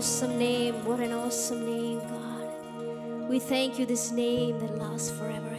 awesome name. What an awesome name, God. We thank you, this name that lasts forever.